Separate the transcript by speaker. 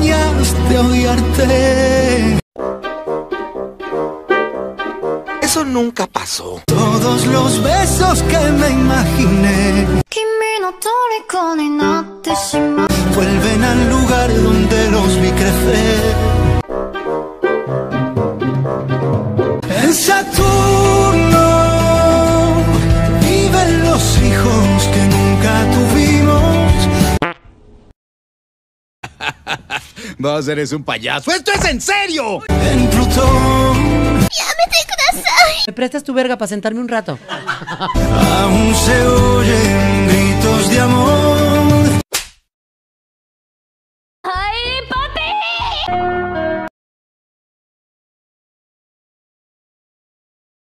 Speaker 1: enseñaste a odiarte. Eso nunca pasó.
Speaker 2: Todos los besos que me imaginé. Vuelven al lugar donde los vi crecer. En Saturno viven los hijos que nunca tuvimos.
Speaker 3: Vos eres un payaso. ¡Esto es en serio!
Speaker 2: En Plutón
Speaker 4: ¿Me prestas tu verga para sentarme un rato?
Speaker 2: aún se